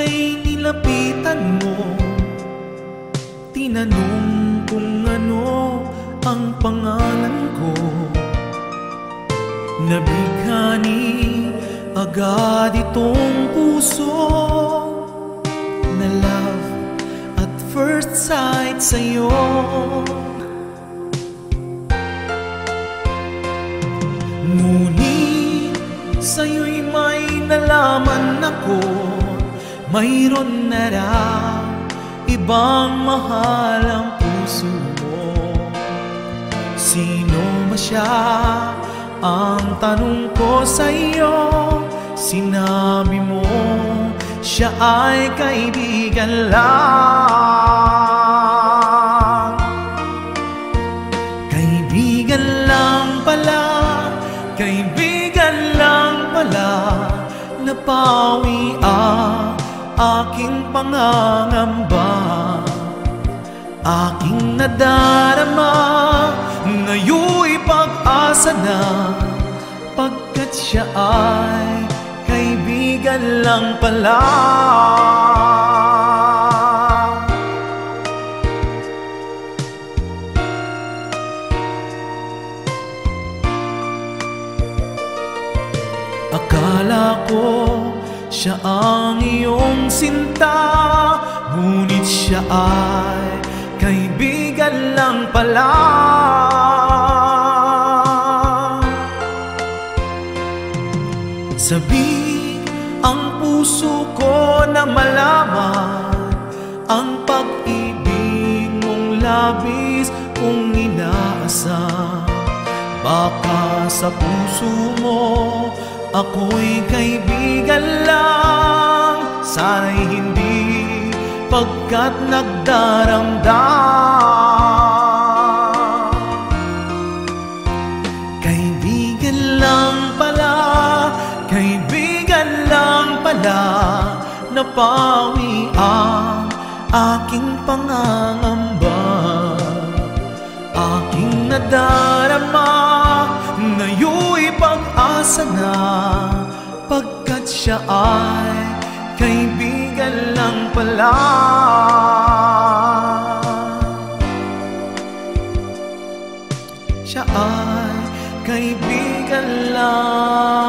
ay nilapitan mo. Tinanong kung ano ang pangalan ko. Nabighani agad itong puso. Na love at first sight sa'yo. Ngunit sa'yo'y may nalaman ako. Mayroon na raw ibang mahal ang puso mo. Sino ba siya? Ang tanong ko sa'yo Sinabi mo siya ay kaibigan lang. Kaibigan lang pala Kaibigan Napawi ang aking pangangamba. Aking nadarama Ngayon'y pag-asa na. Pagkat siya ay kaibigan lang pala. Akala ko siya ang iyong sinta Ngunit siya ay kaibigan lang pala. Sabi ang puso ko na malaman Ang pag-ibig mong labis kong inaasam Baka sa puso mo ako'y kaibigan lang. Sana'y hindi pagkat nagdaramdam. Kaibigan lang pala, kaibigan lang pala. Napawi ang aking pangangamba. Aking nadarama Ngayon'y pag-asa na Pagkat siya ay kaibigan lang pala. Siya ay kaibigan lang